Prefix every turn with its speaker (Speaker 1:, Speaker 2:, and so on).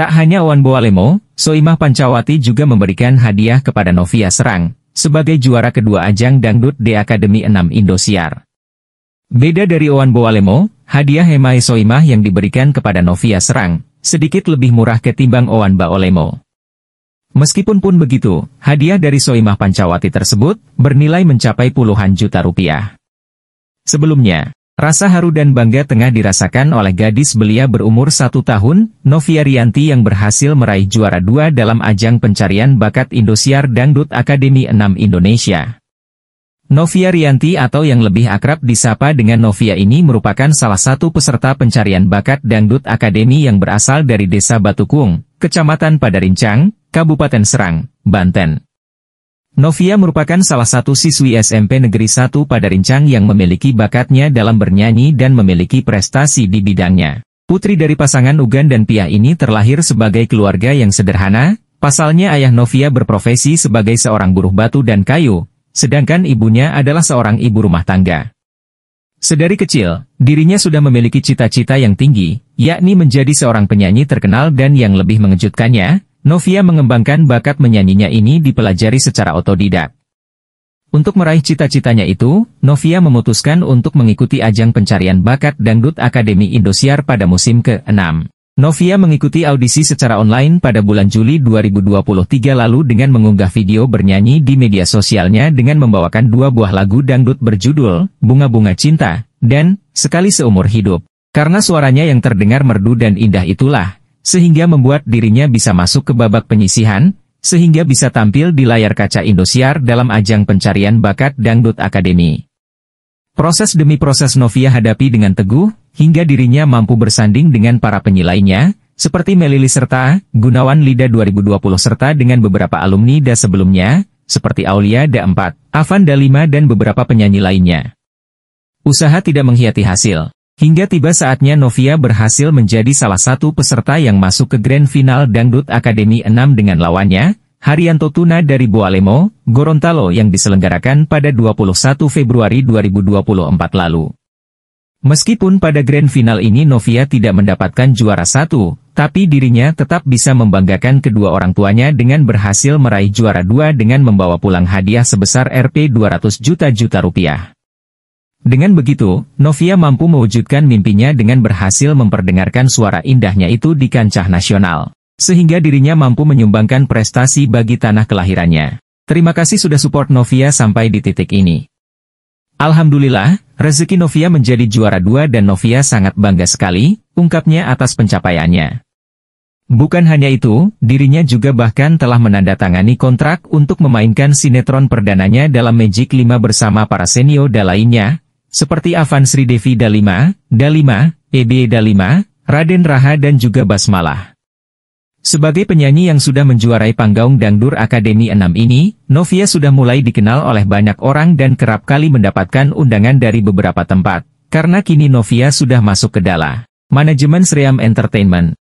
Speaker 1: Tak hanya Owan Boalemo, Soimah Pancawati juga memberikan hadiah kepada Novia Serang, sebagai juara kedua ajang Dangdut di Akademi 6 Indosiar. Beda dari Owan Boalemo, hadiah Hemai Soimah yang diberikan kepada Novia Serang, sedikit lebih murah ketimbang Owan Baolemo. Meskipun pun begitu, hadiah dari Soimah Pancawati tersebut bernilai mencapai puluhan juta rupiah. Sebelumnya, Rasa haru dan bangga tengah dirasakan oleh gadis belia berumur satu tahun, Novia Rianti yang berhasil meraih juara dua dalam ajang pencarian bakat Indosiar Dangdut Akademi 6 Indonesia. Novia Rianti atau yang lebih akrab disapa dengan Novia ini merupakan salah satu peserta pencarian bakat Dangdut Akademi yang berasal dari Desa Batukung, Kecamatan Padarincang, Kabupaten Serang, Banten. Novia merupakan salah satu siswi SMP Negeri 1 pada Rincang yang memiliki bakatnya dalam bernyanyi dan memiliki prestasi di bidangnya. Putri dari pasangan Ugan dan Pia ini terlahir sebagai keluarga yang sederhana, pasalnya ayah Novia berprofesi sebagai seorang buruh batu dan kayu, sedangkan ibunya adalah seorang ibu rumah tangga. Sedari kecil, dirinya sudah memiliki cita-cita yang tinggi, yakni menjadi seorang penyanyi terkenal dan yang lebih mengejutkannya, Novia mengembangkan bakat menyanyinya ini dipelajari secara otodidak. Untuk meraih cita-citanya itu, Novia memutuskan untuk mengikuti ajang pencarian bakat Dangdut Akademi Indosiar pada musim ke-6. Novia mengikuti audisi secara online pada bulan Juli 2023 lalu dengan mengunggah video bernyanyi di media sosialnya dengan membawakan dua buah lagu dangdut berjudul Bunga-Bunga Cinta dan Sekali Seumur Hidup. Karena suaranya yang terdengar merdu dan indah itulah, sehingga membuat dirinya bisa masuk ke babak penyisihan, sehingga bisa tampil di layar kaca Indosiar dalam ajang pencarian bakat Dangdut Akademi. Proses demi proses Novia hadapi dengan teguh, hingga dirinya mampu bersanding dengan para penyilainya, seperti Melili serta Gunawan Lida 2020 serta dengan beberapa alumni DA sebelumnya, seperti Aulia Da4, Avan Da5 dan beberapa penyanyi lainnya. Usaha tidak mengkhianati hasil. Hingga tiba saatnya Novia berhasil menjadi salah satu peserta yang masuk ke Grand Final Dangdut Akademi 6 dengan lawannya, Haryanto Tuna dari Boalemo, Gorontalo yang diselenggarakan pada 21 Februari 2024 lalu. Meskipun pada Grand Final ini Novia tidak mendapatkan juara satu, tapi dirinya tetap bisa membanggakan kedua orang tuanya dengan berhasil meraih juara dua dengan membawa pulang hadiah sebesar Rp 200 juta-juta rupiah. Dengan begitu, Novia mampu mewujudkan mimpinya dengan berhasil memperdengarkan suara indahnya itu di kancah nasional. Sehingga dirinya mampu menyumbangkan prestasi bagi tanah kelahirannya. Terima kasih sudah support Novia sampai di titik ini. Alhamdulillah, rezeki Novia menjadi juara dua dan Novia sangat bangga sekali, ungkapnya atas pencapaiannya. Bukan hanya itu, dirinya juga bahkan telah menandatangani kontrak untuk memainkan sinetron perdananya dalam Magic 5 bersama para senior dan lainnya, seperti Avan Sri Devi Dalima, Dalima, Ebe Dalima, Raden Raha dan juga Basmalah. Sebagai penyanyi yang sudah menjuarai panggung Dangdur Akademi 6 ini, Novia sudah mulai dikenal oleh banyak orang dan kerap kali mendapatkan undangan dari beberapa tempat, karena kini Novia sudah masuk ke dalam manajemen Sriam Entertainment.